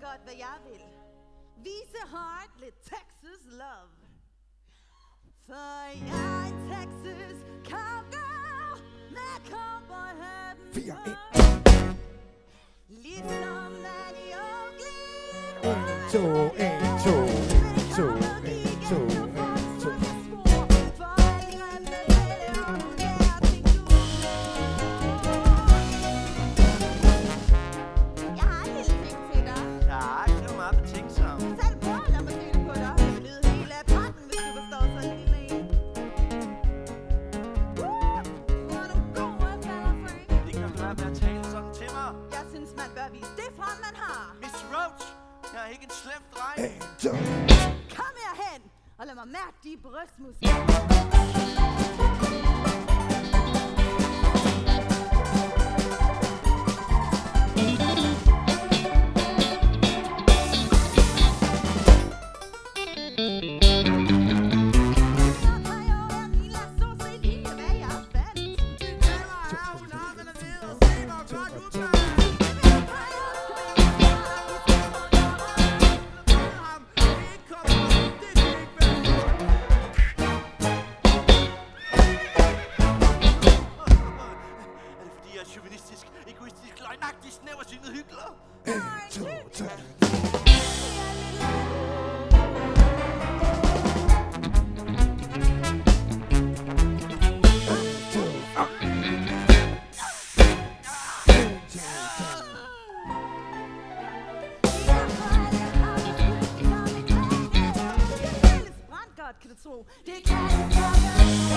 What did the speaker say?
ved godt, hvad jeg vil. Vise Hart lidt Texas love. Er Texas cowgirl med cowboyhatten Fire, på. en. Ligesom Annie Oakley. En, meget betænksomt. Tag det på, lad mig det på dig. Det lyder helt af pakken, hvis du forstår sådan en lille en. Woo! Hvor er du god, jeg falder en. Det kan du lade med at tale sådan til mig. Jeg synes, man bør vise det frem, man har. Miss Roach, jeg er ikke en slem dreng. Kom herhen, og lad mig mærke de brystmuskler. Eight, two, ten. Dikkat, dikkat, dikkat